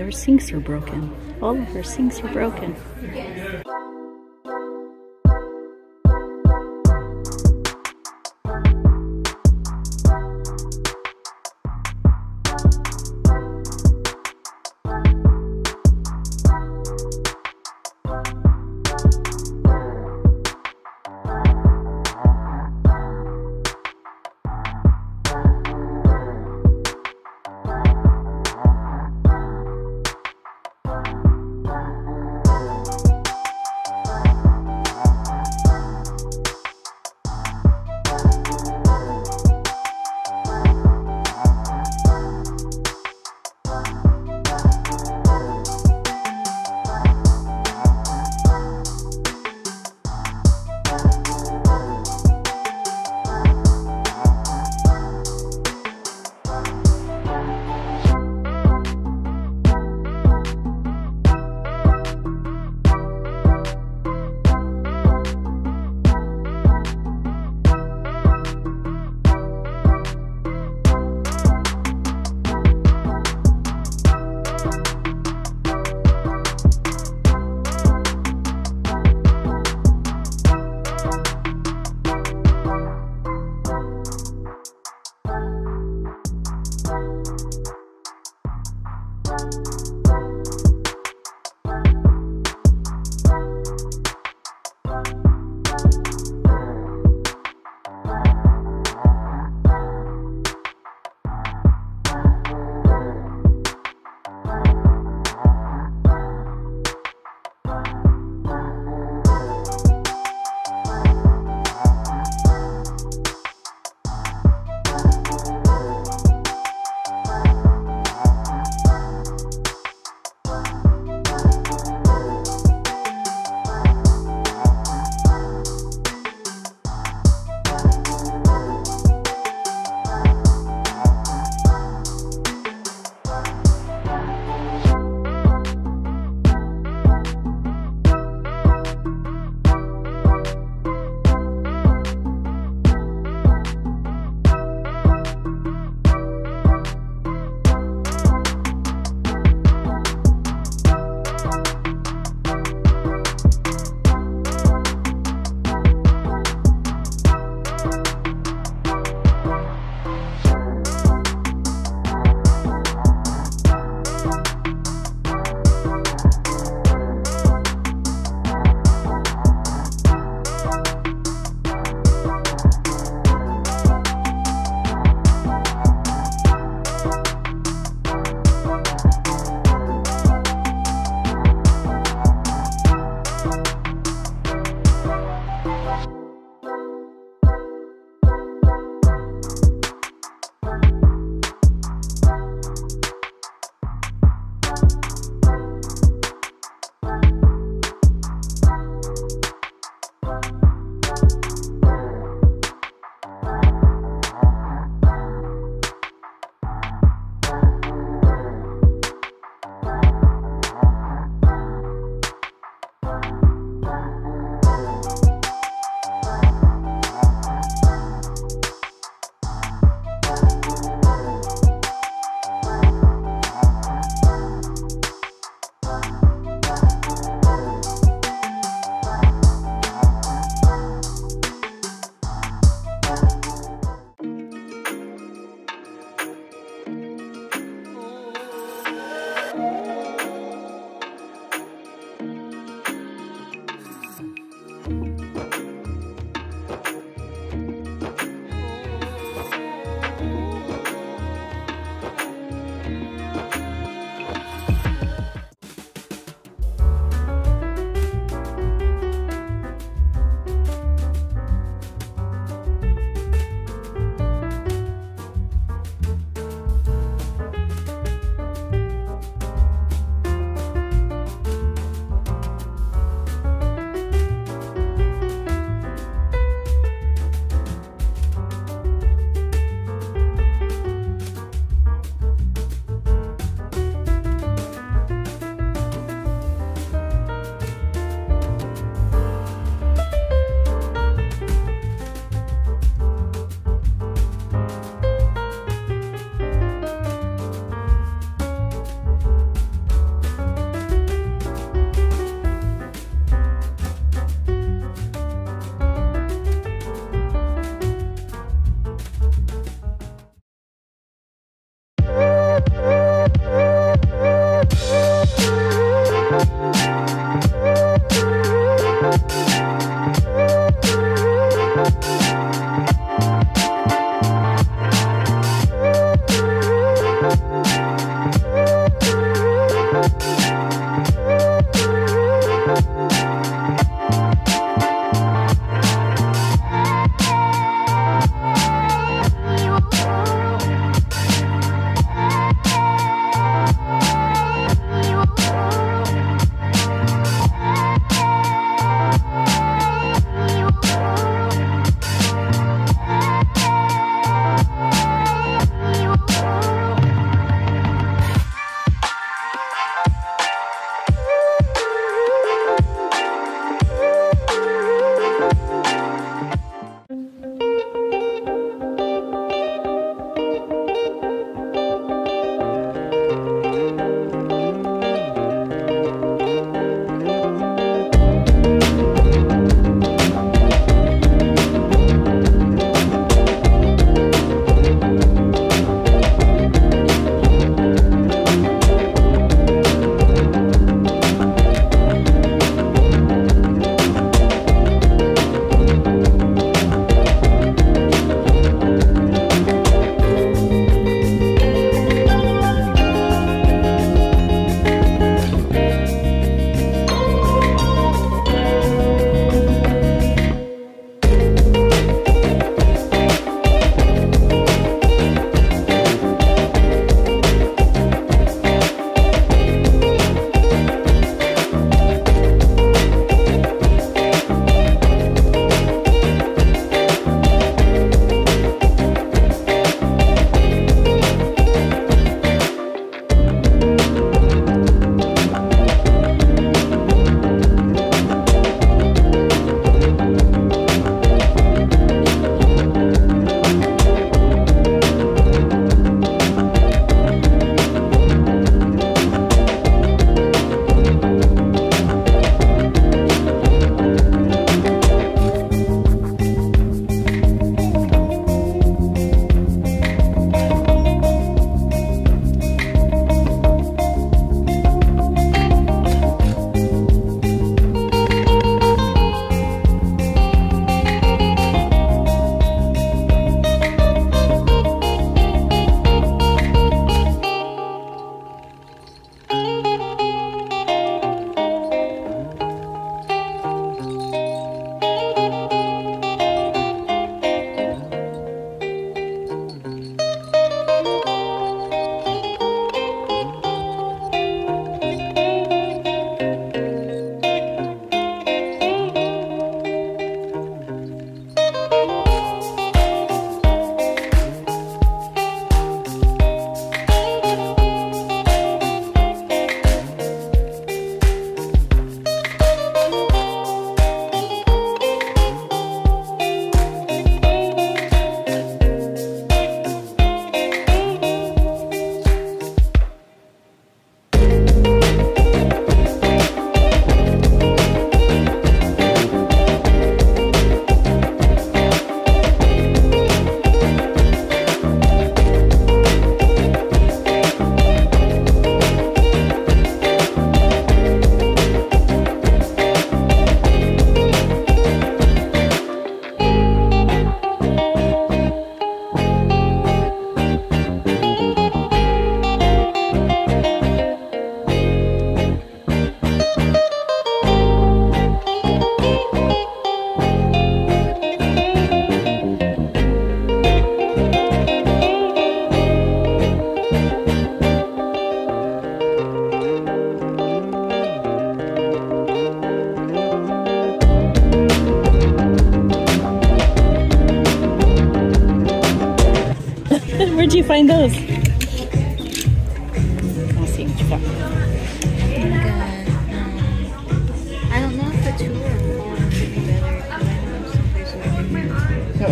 Our sinks are broken. All of our sinks are broken.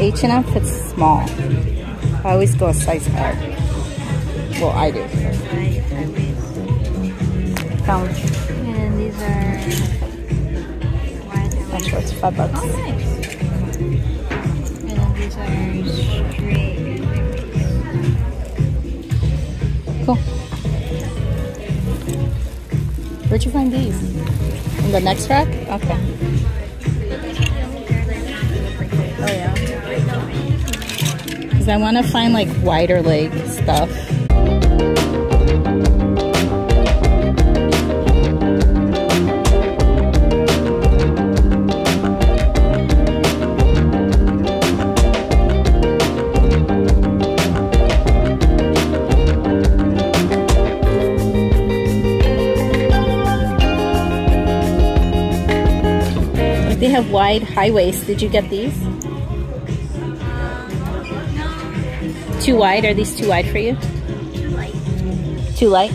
H&M fits small. I always go a size up. Well, I do. Found And these are my shorts, five bucks. Oh, nice. And then these are straight. Cool. Where'd you find these? In the next rack? Okay. Because I want to find like wider leg stuff. They have wide high waist. Did you get these? Too wide? Are these too wide for you? Too light. Too light?